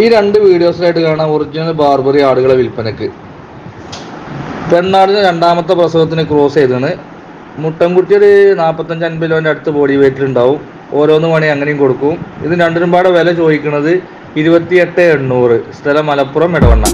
ഈ രണ്ട് വീഡിയോസിലായിട്ട് കാണാം ഒറിജിനൽ ബാർബറി ആടുകളെ വിൽപ്പനക്ക്. പെണ്ണാടിന് രണ്ടാമത്തെ പ്രസവത്തിന് ക്രോസ് ചെയ്തതാണ്. മുട്ടൻകുട്ടി ഒരു നാൽപ്പത്തഞ്ച് അൻപത് കിലോന്റെ അടുത്ത് ബോഡി വെയിറ്റിൽ ഉണ്ടാവും ഓരോന്ന് മണി അങ്ങനെയും കൊടുക്കും. ഇത് രണ്ടിനും പാടെ വില ചോദിക്കുന്നത് ഇരുപത്തിയെട്ട് എണ്ണൂറ്. സ്ഥലം മലപ്പുറം ഇടവണ്ണ